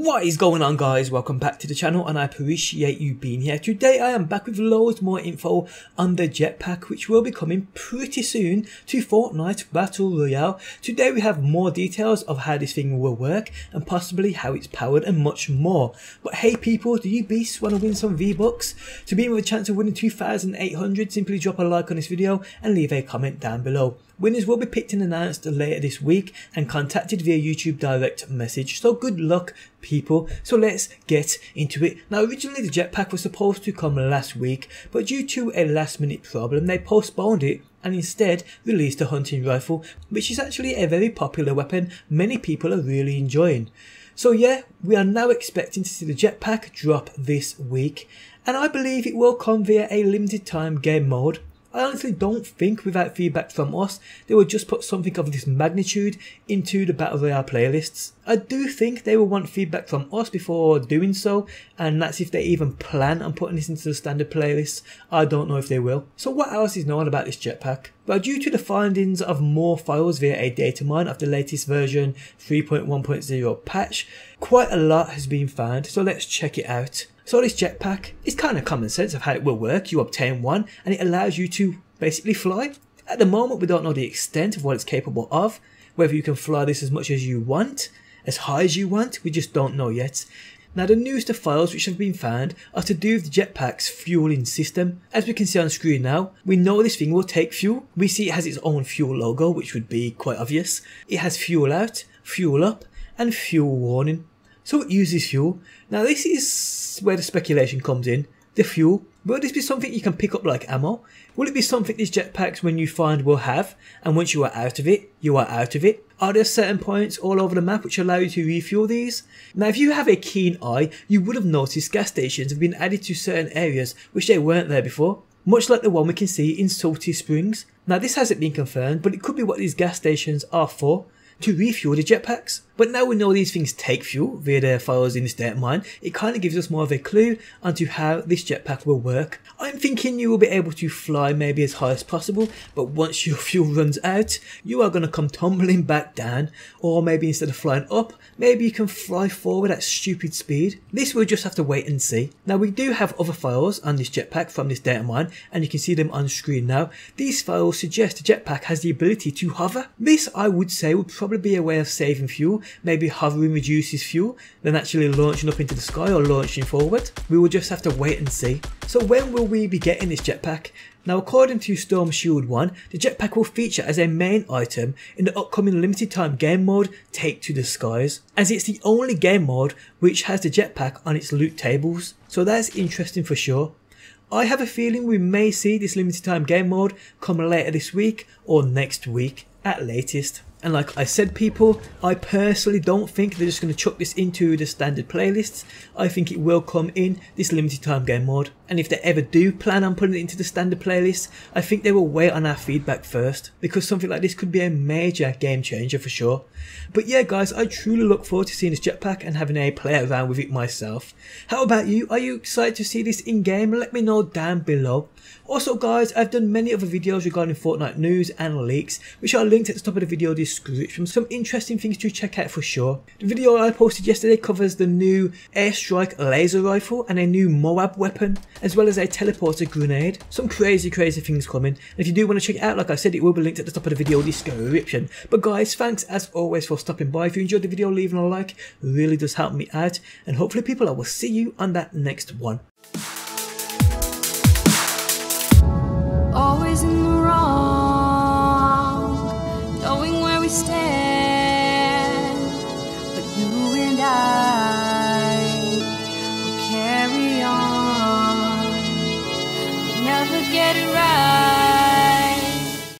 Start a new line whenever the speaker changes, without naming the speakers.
What is going on guys, welcome back to the channel and I appreciate you being here. Today I am back with loads more info on the jetpack which will be coming pretty soon to Fortnite Battle Royale. Today we have more details of how this thing will work and possibly how it's powered and much more. But hey people, do you beasts want to win some V-Bucks? To be with a chance of winning 2800 simply drop a like on this video and leave a comment down below. Winners will be picked and announced later this week and contacted via YouTube direct message. So good luck people. So let's get into it. Now originally the jetpack was supposed to come last week but due to a last minute problem they postponed it and instead released a hunting rifle which is actually a very popular weapon many people are really enjoying. So yeah, we are now expecting to see the jetpack drop this week and I believe it will come via a limited time game mode I honestly don't think without feedback from us, they would just put something of this magnitude into the Battle Royale playlists. I do think they will want feedback from us before doing so, and that's if they even plan on putting this into the standard playlists. I don't know if they will. So what else is known about this jetpack? Well, due to the findings of more files via a data mine of the latest version 3.1.0 patch, quite a lot has been found, so let's check it out. So this jetpack is kind of common sense of how it will work. You obtain one and it allows you to basically fly. At the moment we don't know the extent of what it's capable of, whether you can fly this as much as you want, as high as you want, we just don't know yet. Now the newest files which have been found are to do with the jetpack's fueling system. As we can see on screen now, we know this thing will take fuel. We see it has its own fuel logo which would be quite obvious. It has fuel out, fuel up and fuel warning. So it uses fuel. Now this is where the speculation comes in. The fuel. Will this be something you can pick up like ammo? Will it be something these jetpacks when you find will have and once you are out of it, you are out of it? Are there certain points all over the map which allow you to refuel these? Now if you have a keen eye, you would have noticed gas stations have been added to certain areas which they weren't there before. Much like the one we can see in Salty Springs. Now this hasn't been confirmed but it could be what these gas stations are for to refuel the jetpacks. But now we know these things take fuel via their files in this data mine, it kind of gives us more of a clue onto how this jetpack will work. I'm thinking you will be able to fly maybe as high as possible, but once your fuel runs out, you are going to come tumbling back down, or maybe instead of flying up, maybe you can fly forward at stupid speed. This we'll just have to wait and see. Now we do have other files on this jetpack from this data mine, and you can see them on screen now. These files suggest the jetpack has the ability to hover. This I would say would probably be a way of saving fuel, maybe hovering reduces fuel than actually launching up into the sky or launching forward. We will just have to wait and see. So when will we be getting this jetpack? Now according to Storm Shield 1, the jetpack will feature as a main item in the upcoming limited time game mode Take to the Skies, as it's the only game mode which has the jetpack on its loot tables, so that's interesting for sure. I have a feeling we may see this limited time game mode come later this week or next week at latest. And like I said people, I personally don't think they're just going to chuck this into the standard playlists. I think it will come in this limited time game mode. And if they ever do plan on putting it into the standard playlist, I think they will wait on our feedback first. Because something like this could be a major game changer for sure. But yeah guys, I truly look forward to seeing this jetpack and having a play around with it myself. How about you? Are you excited to see this in game? Let me know down below. Also guys, I've done many other videos regarding Fortnite news and leaks, which are linked at the top of the video description. Some interesting things to check out for sure. The video I posted yesterday covers the new airstrike laser rifle and a new Moab weapon, as well as a teleporter grenade. Some crazy, crazy things coming. And if you do want to check it out, like I said, it will be linked at the top of the video description. But guys, thanks as always for stopping by. If you enjoyed the video, leaving a like really does help me out. And hopefully people, I will see you on that next one.